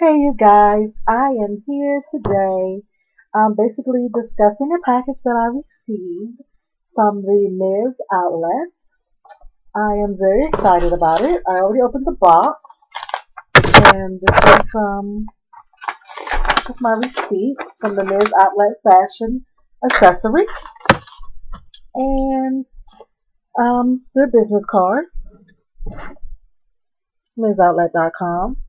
Hey you guys, I am here today um, basically discussing a package that I received from the Miz Outlet. I am very excited about it. I already opened the box and this is um, just my receipt from the Miz Outlet Fashion Accessories and um, their business card, MizOutlet.com.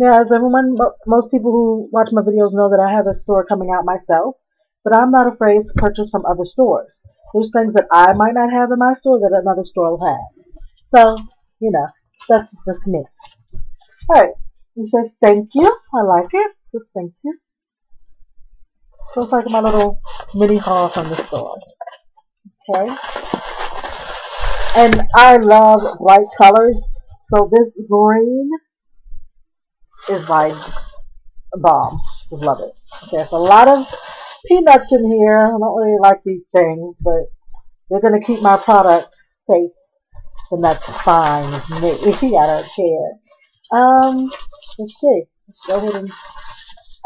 Now, as everyone, most people who watch my videos know that I have a store coming out myself, but I'm not afraid to purchase from other stores. There's things that I might not have in my store that another store will have. So, you know, that's just me. Alright, he says thank you. I like it. Says thank you. So it's like my little mini haul from the store. Okay. And I love bright colors. So this green is like a bomb. Just love it. There's a lot of peanuts in here. I don't really like these things, but they're going to keep my products safe. And that's fine with me. I don't care. Um, let's see. Let's go ahead and,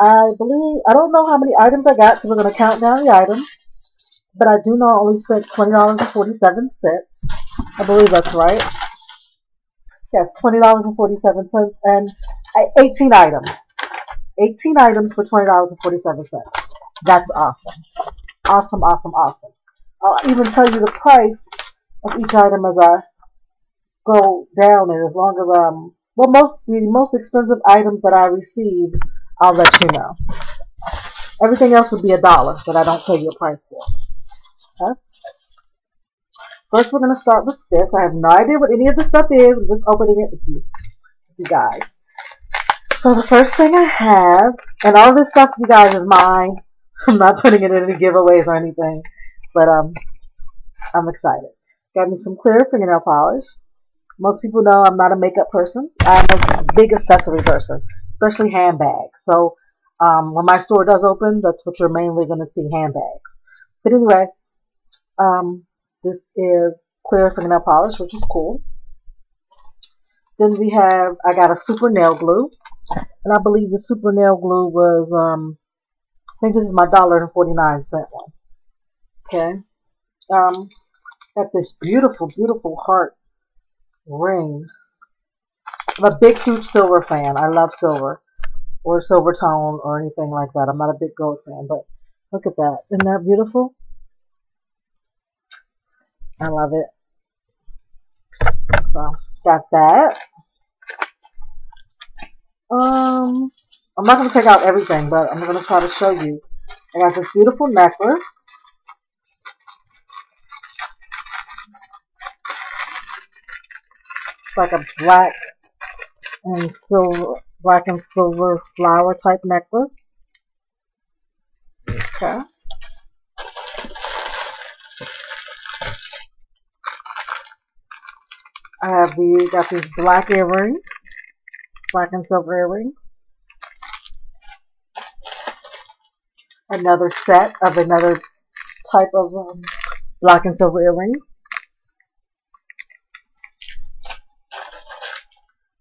I believe, I don't know how many items I got, so we're going to count down the items. But I do know I only spent $20.47. I believe that's right. Yes, $20.47. And 18 items. 18 items for $20.47. That's awesome. Awesome, awesome, awesome. I'll even tell you the price of each item as I go down it as long as um well most the most expensive items that I receive I'll let you know. Everything else would be a dollar that I don't tell you a price for. Okay? First we're gonna start with this. I have no idea what any of this stuff is. I'm just opening it with you, with you guys. So the first thing I have, and all this stuff, you guys, is mine. I'm not putting it in any giveaways or anything, but um, I'm excited. Got me some clear fingernail polish. Most people know I'm not a makeup person. I'm a big accessory person, especially handbags. So um, when my store does open, that's what you're mainly going to see, handbags. But anyway, um, this is clear fingernail polish, which is cool. Then we have, I got a super nail glue. And I believe the super nail glue was, um, I think this is my dollar and 49 cent one. Okay. Um, got this beautiful, beautiful heart ring. I'm a big, huge silver fan. I love silver or silver tone or anything like that. I'm not a big gold fan, but look at that. Isn't that beautiful? I love it. So, got that. Um, I'm not going to take out everything, but I'm going to try to show you. I got this beautiful necklace. It's like a black and silver, black and silver flower type necklace. Okay. I have the got these black earrings black and silver earrings. Another set of another type of um, black and silver earrings.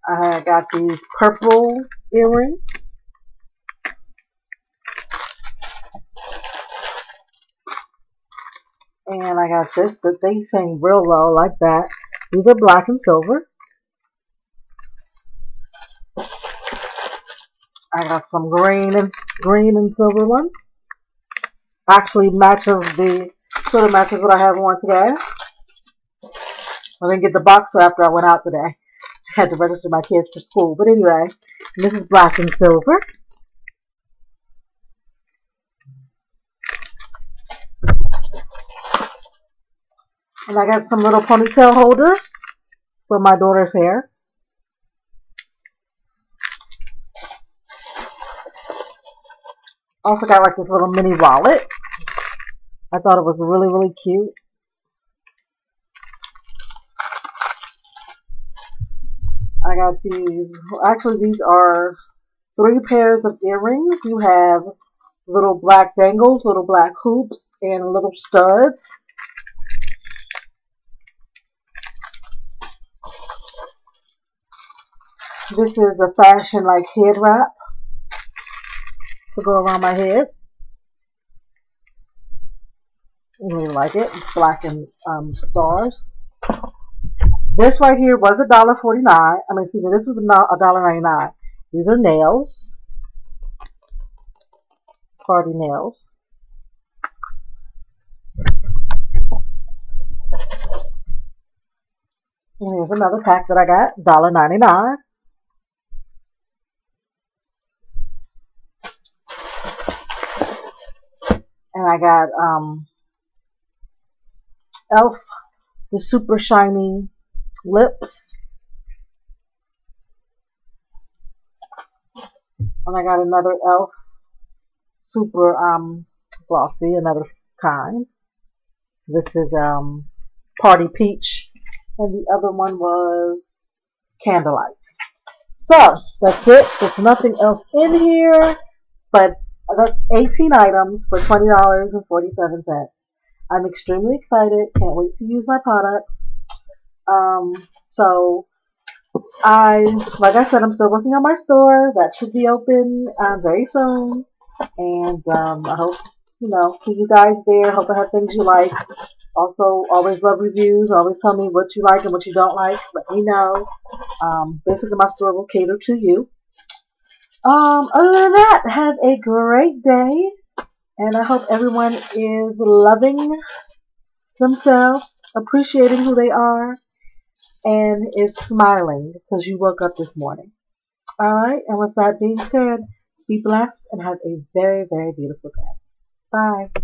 I got these purple earrings. And I got this, but they sing real low like that. These are black and silver. I got some green and green and silver ones. Actually matches the sort of matches what I have on today. I didn't get the box after I went out today. I had to register my kids for school. But anyway, this is black and silver. And I got some little ponytail holders for my daughter's hair. Also got like this little mini wallet. I thought it was really, really cute. I got these, actually these are three pairs of earrings. You have little black dangles, little black hoops, and little studs. This is a fashion like head wrap to go around my head. I really like it. Black and um, stars. This right here was a dollar forty nine. I mean, excuse me, this was a dollar ninety nine. These are nails, party nails. And here's another pack that I got, $1.99. And I got um, e.l.f. the super shiny lips. And I got another e.l.f. super um, glossy, another kind. This is um, Party Peach and the other one was Candlelight. So, that's it. There's nothing else in here, but that's 18 items for $20.47. I'm extremely excited. Can't wait to use my products. Um, so, I, like I said, I'm still working on my store. That should be open uh, very soon. And um, I hope, you know, see you guys there. Hope I have things you like. Also, always love reviews. Always tell me what you like and what you don't like. Let me know. Um, basically, my store will cater to you. Um, other than that, have a great day. And I hope everyone is loving themselves, appreciating who they are, and is smiling because you woke up this morning. Alright, and with that being said, be blessed and have a very, very beautiful day. Bye.